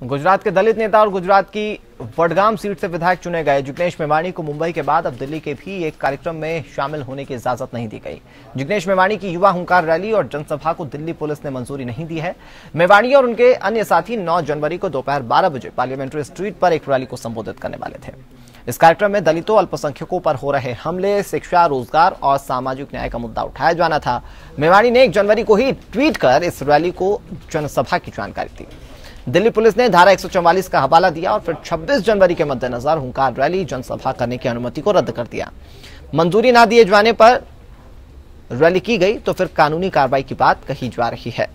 गुजरात के दलित नेता और गुजरात की वडगाम सीट से विधायक चुने गए। जिग्नेश मेवाणी को मुंबई के बाद अब दिल्ली के भी एक कार्यक्रम में शामिल होने की इजाज़त नहीं दी गई। जिग्नेश मेवाणी की युवा हुंकार रैली और जनसभा को दिल्ली पुलिस ने मंजूरी नहीं दी है। मेवाणी और उनके अन्य साथी 9 जनवरी को दोपहर 12 बजे पार्लियामेंट्री स्ट्रीट पर एक रैली को संबोधित करने वाले थे। इस कार्यक्रम में दलितों, अल्पसंख्यकों पर हो रहे हमले, शिक्षा, रोज़गार और सामाजिक न्याय का मुद्दा उठाया जाना था। मेवाणी ने एक जनवरी को ही ट्वीट कर इस रैली को जनसभा की जानकारी दी। दिल्ली पुलिस ने धारा 144 का हवाला दिया और फिर 26 जनवरी के मद्देनजर हुंकार रैली, जनसभा करने की अनुमति को रद्द कर दिया। मंजूरी ना दिए जाने पर रैली की गई तो फिर कानूनी कार्रवाई की बात कही जा रही है।